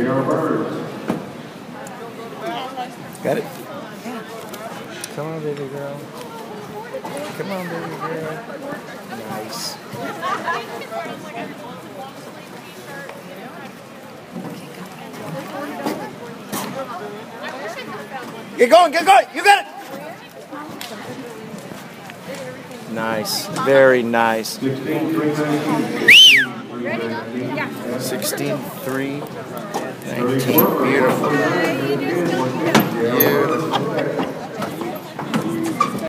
Sierra Birds. Got it? Come on, baby girl. Come on, baby girl. Nice. Get going, get going. You got it. Nice. Very nice. 16, 3, 16 3 19. Beautiful. Beautiful.